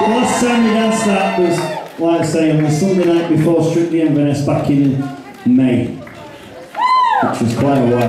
The last time we danced that was, like I say, on the Sunday night before Strictly Inverness back in May, which was quite a while.